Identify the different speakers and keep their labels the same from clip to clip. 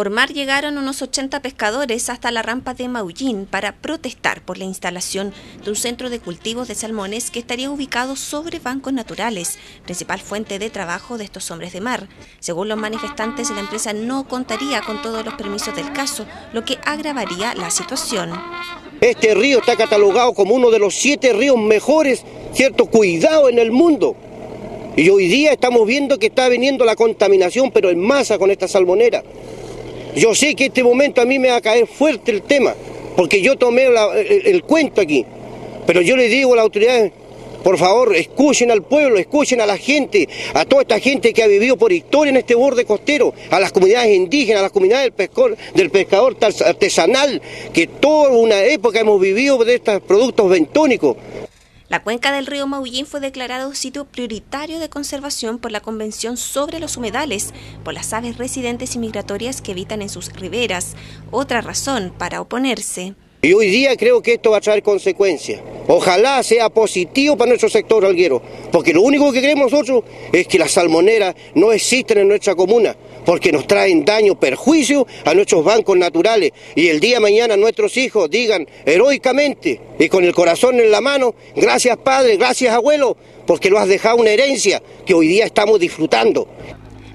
Speaker 1: Por mar llegaron unos 80 pescadores hasta la rampa de Maullín para protestar por la instalación de un centro de cultivos de salmones que estaría ubicado sobre bancos naturales, principal fuente de trabajo de estos hombres de mar. Según los manifestantes, la empresa no contaría con todos los permisos del caso, lo que agravaría la situación.
Speaker 2: Este río está catalogado como uno de los siete ríos mejores, cierto, cuidado en el mundo. Y hoy día estamos viendo que está viniendo la contaminación, pero en masa con esta salmonera. Yo sé que este momento a mí me va a caer fuerte el tema, porque yo tomé el, cuento aquí. Pero yo le digo a las autoridades, por favor, escuchen al pueblo, escuchen a la gente, a toda esta gente que ha vivido por historia en este borde costero, a las comunidades indígenas, a las comunidades del del pescador artesanal, que toda una época hemos vivido de estos productos bentónicos.
Speaker 1: La cuenca del río Maullín fue declarado sitio prioritario de conservación por la Convención sobre los humedales, por las aves residentes y migratorias que habitan en sus riberas. Otra razón para oponerse.
Speaker 2: Y hoy día creo que esto va a traer consecuencias. Ojalá sea positivo para nuestro sector alguero, porque lo único que queremos nosotros es que las salmoneras no existen en nuestra comuna, porque nos traen daño, perjuicio a nuestros bancos naturales. Y el día de mañana nuestros hijos digan heroicamente y con el corazón en la mano, gracias padre, gracias abuelo, porque lo has dejado una herencia que hoy día estamos disfrutando.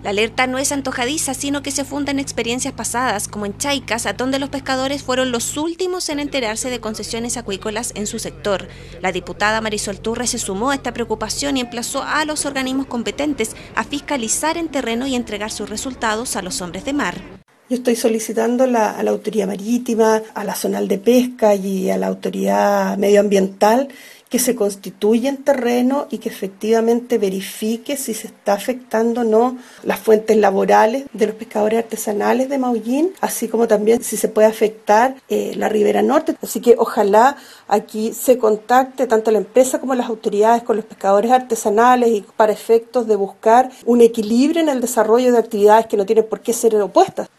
Speaker 1: La alerta no es antojadiza, sino que se funda en experiencias pasadas, como en Chaicas, a donde los pescadores fueron los últimos en enterarse de concesiones acuícolas en su sector. La diputada Marisol Turres se sumó a esta preocupación y emplazó a los organismos competentes a fiscalizar en terreno y entregar sus resultados a los hombres de mar.
Speaker 3: Yo estoy solicitando a la Autoridad Marítima, a la Zonal de Pesca y a la Autoridad Medioambiental que se constituya en terreno y que efectivamente verifique si se está afectando o no las fuentes laborales de los pescadores artesanales de Maullín, así como también si se puede afectar eh, la ribera norte. Así que ojalá aquí se contacte tanto la empresa como las autoridades con los pescadores artesanales y para efectos de buscar un equilibrio en el desarrollo de actividades que no tienen por qué ser opuestas.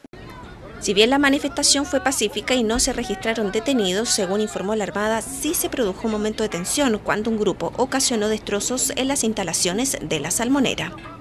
Speaker 1: Si bien la manifestación fue pacífica y no se registraron detenidos, según informó la Armada, sí se produjo un momento de tensión cuando un grupo ocasionó destrozos en las instalaciones de la salmonera.